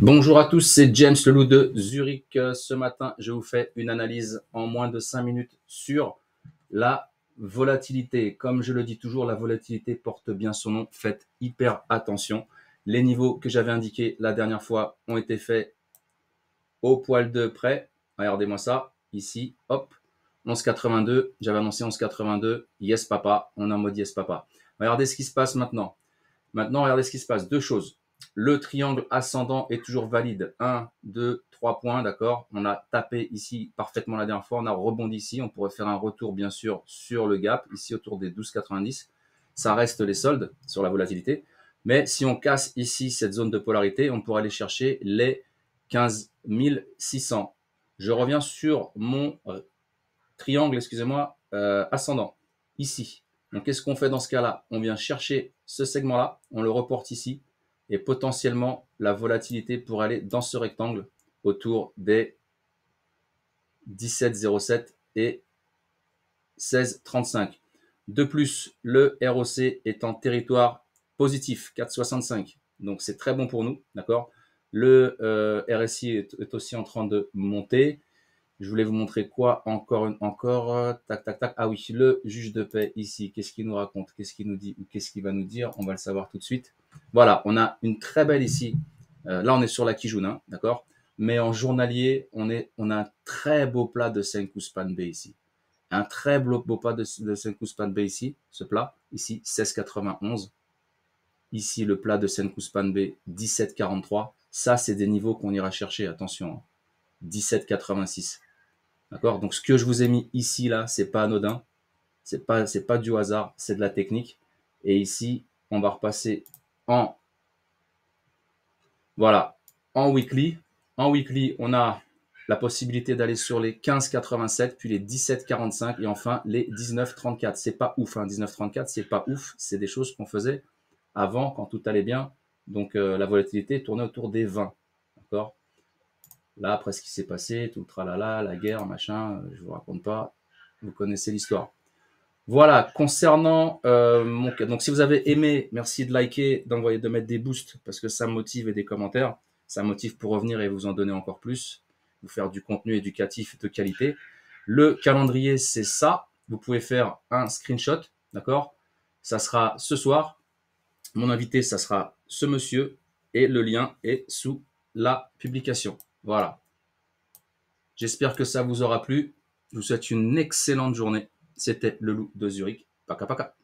Bonjour à tous, c'est James le loup de Zurich. Ce matin, je vous fais une analyse en moins de 5 minutes sur la volatilité. Comme je le dis toujours, la volatilité porte bien son nom. Faites hyper attention. Les niveaux que j'avais indiqués la dernière fois ont été faits au poil de près. Regardez-moi ça, ici, hop, 11,82. J'avais annoncé 11,82. Yes papa, on est en mode yes papa. Regardez ce qui se passe maintenant. Maintenant, regardez ce qui se passe. Deux choses. Le triangle ascendant est toujours valide. 1, 2, 3 points, d'accord On a tapé ici parfaitement la dernière fois, on a rebondi ici. On pourrait faire un retour, bien sûr, sur le gap, ici autour des 12,90. Ça reste les soldes sur la volatilité. Mais si on casse ici cette zone de polarité, on pourrait aller chercher les 15 600. Je reviens sur mon triangle, excusez-moi, euh, ascendant, ici. Donc, qu'est-ce qu'on fait dans ce cas-là? On vient chercher ce segment-là, on le reporte ici, et potentiellement la volatilité pour aller dans ce rectangle autour des 17,07 et 16,35. De plus, le ROC est en territoire positif, 4,65. Donc c'est très bon pour nous, d'accord? Le euh, RSI est, aussi en train de monter. Je voulais vous montrer quoi encore, encore, euh, tac, tac, tac. Ah oui, le juge de paix ici, qu'est-ce qu'il nous raconte, qu'est-ce qu'il nous dit qu'est-ce qu'il va nous dire? On va le savoir tout de suite. Voilà, on a une très belle ici. Euh, là, on est sur la Kijun, hein, d'accord? Mais en journalier, on, est, on a un très beau plat de Senku Span B ici. Un très beau, plat de, de Senku Span B ici, ce plat. Ici, 16,91. Ici, le plat de Senku Span B, 17,43. Ça, c'est des niveaux qu'on ira chercher, attention. 17,86. Hein. D'accord? Donc, ce que je vous ai mis ici, là, c'est pas anodin. C'est pas, c'est pas du hasard, c'est de la technique. Et ici, on va repasser en, voilà, en weekly. En weekly, on a la possibilité d'aller sur les 15,87, puis les 17,45 et enfin les 19,34. C'est pas ouf, hein, 19,34, c'est pas ouf. C'est des choses qu'on faisait avant quand tout allait bien. Donc, euh, la volatilité tournait autour des 20. D'accord? Là, après ce qui s'est passé, tout tralala, la guerre, machin, je vous raconte pas. Vous connaissez l'histoire. Voilà, concernant euh, mon. Donc, si vous avez aimé, merci de liker, d'envoyer, de mettre des boosts parce que ça motive et des commentaires. Ça motive pour revenir et vous en donner encore plus, vous faire du contenu éducatif de qualité. Le calendrier, c'est ça. Vous pouvez faire un screenshot, d'accord? Ça sera ce soir. Mon invité, ça sera ce monsieur et le lien est sous la publication. Voilà. J'espère que ça vous aura plu. Je vous souhaite une excellente journée. C'était le loup de Zurich. Paka paka.